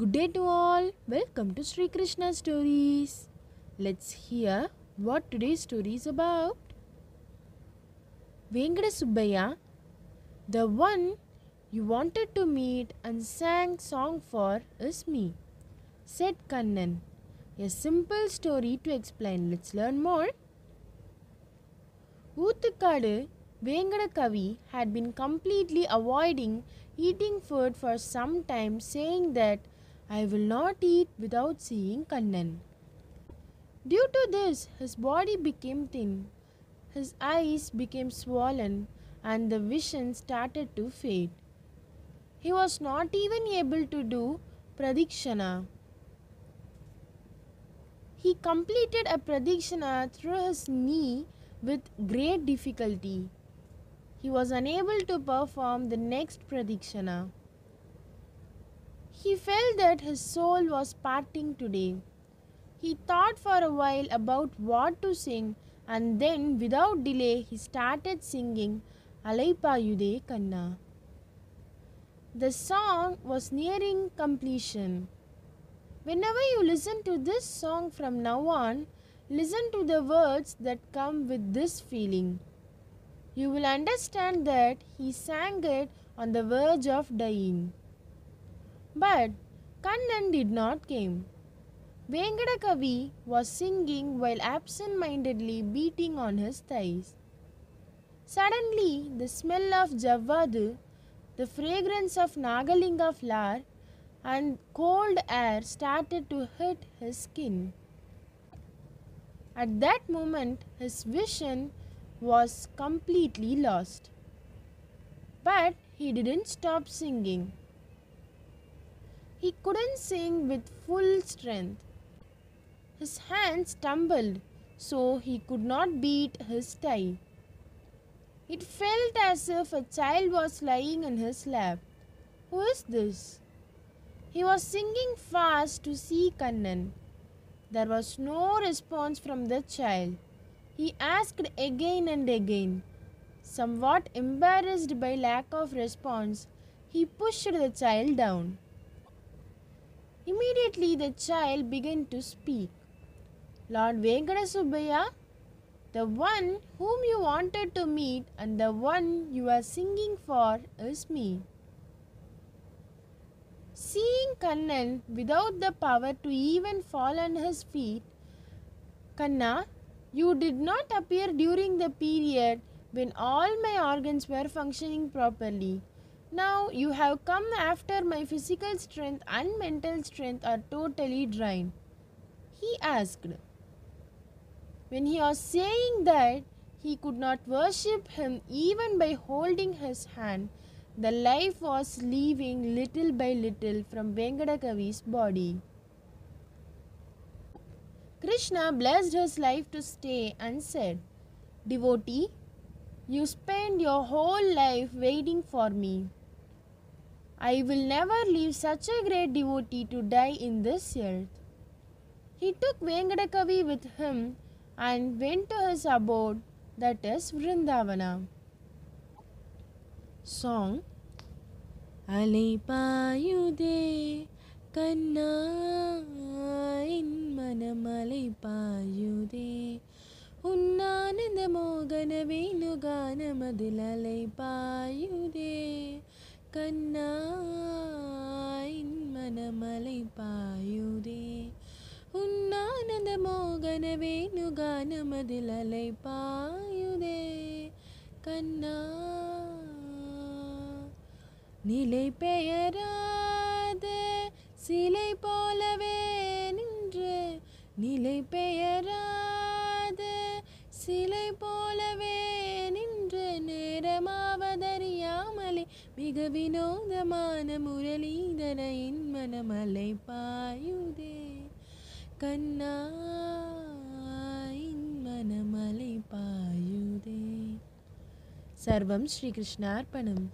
Good day to all. Welcome to Sri Krishna Stories. Let's hear what today's story is about. Venkata Subbaya, the one you wanted to meet and sang song for is me, said Kannan. A simple story to explain. Let's learn more. Oothukkadu Venkata Kavi had been completely avoiding eating food for some time, saying that I will not eat without seeing Kannan. Due to this, his body became thin, his eyes became swollen, and the vision started to fade. He was not even able to do pradakshina. He completed a pradakshina through his knee with great difficulty. He was unable to perform the next pradakshina. He felt that his soul was parting today. He thought for a while about what to sing and then without delay he started singing Alaipayuthe Kanna. The song was nearing completion. Whenever you listen to this song from now on, listen to the words that come with this feeling. You will understand that he sang it on the verge of dying. But Kannan did not come. Venkatakavi was singing while absent-mindedly beating on his thighs. Suddenly, the smell of Javadu, the fragrance of Nagalinga flower, and cold air started to hit his skin. At that moment, his vision was completely lost. But he didn't stop singing. He couldn't sing with full strength. His hands trembled so he could not beat his thigh. It felt as if a child was lying in his lap. Who is this? He was singing fast to see Kannan. There was no response from the child. He asked again and again. Somewhat embarrassed by lack of response, he pushed the child down. Immediately the child began to speak. Lord Venkata the one whom you wanted to meet and the one you are singing for is me. Seeing Kannan without the power to even fall on his feet, Kanna, you did not appear during the period when all my organs were functioning properly. Now you have come after my physical strength and mental strength are totally drained. He asked. When he was saying that he could not worship him even by holding his hand, the life was leaving little by little from Venkatakavi's body. Krishna blessed his life to stay and said, Devotee, you spend your whole life waiting for me. I will never leave such a great devotee to die in this earth. He took Venkatakavi with him and went to his abode, that is Vrindavana. Song Alaipayuthe Kanna in Manamalipayude Unnananda Mogana Venu Ganamadilalaipa கண்ணாயின் மனமலை பாயுதே. உன்னானந்த மோகன வேணுகானமதில் அலை பாயுதே. கண்ணா நிலை பெயராத சிலை போலவே மிக வினோதமான முரளிதனையின் மனமலை பாயுதே. கண்ணா மனமலை பாயுதே. சர்வம் ஸ்ரீகிருஷ்ணார்ப்பணம்